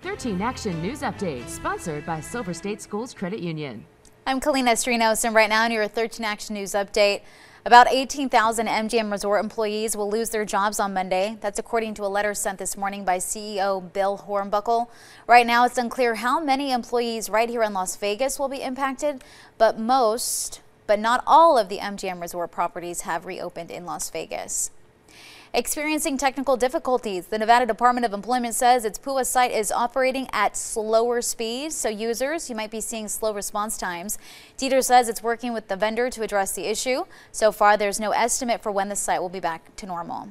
13 Action News Update, sponsored by Silver State Schools Credit Union. I'm Kalina Estrinos, and right now in your 13 Action News Update, about 18,000 MGM Resort employees will lose their jobs on Monday. That's according to a letter sent this morning by CEO Bill Hornbuckle. Right now, it's unclear how many employees right here in Las Vegas will be impacted, but most, but not all of the MGM Resort properties have reopened in Las Vegas experiencing technical difficulties. The Nevada Department of Employment says its PUA site is operating at slower speeds, so users, you might be seeing slow response times. DETR says it's working with the vendor to address the issue. So far, there's no estimate for when the site will be back to normal.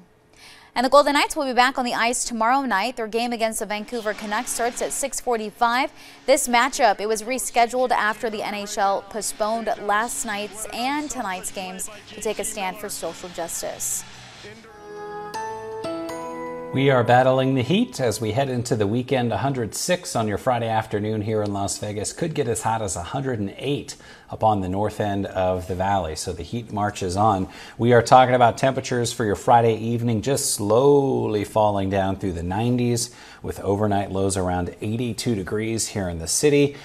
And the Golden Knights will be back on the ice tomorrow night. Their game against the Vancouver Canucks starts at 645. This matchup, it was rescheduled after the NHL postponed last night's and tonight's games to take a stand for social justice. We are battling the heat as we head into the weekend. 106 on your Friday afternoon here in Las Vegas could get as hot as 108 up on the north end of the valley. So the heat marches on. We are talking about temperatures for your Friday evening just slowly falling down through the 90s with overnight lows around 82 degrees here in the city.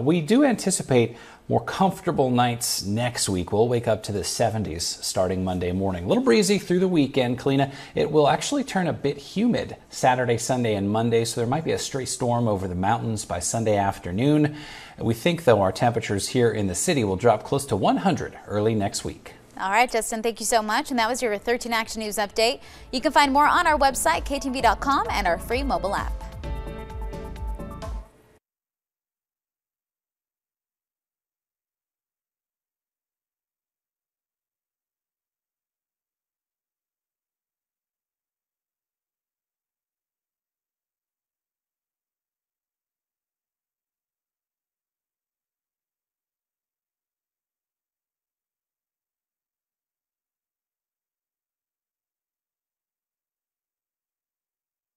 We do anticipate more comfortable nights next week. We'll wake up to the 70s starting Monday morning. A little breezy through the weekend, Kalina. It will actually turn a bit humid Saturday, Sunday, and Monday, so there might be a stray storm over the mountains by Sunday afternoon. We think, though, our temperatures here in the city will drop close to 100 early next week. All right, Justin, thank you so much. And that was your 13 Action News update. You can find more on our website, ktnv.com, and our free mobile app.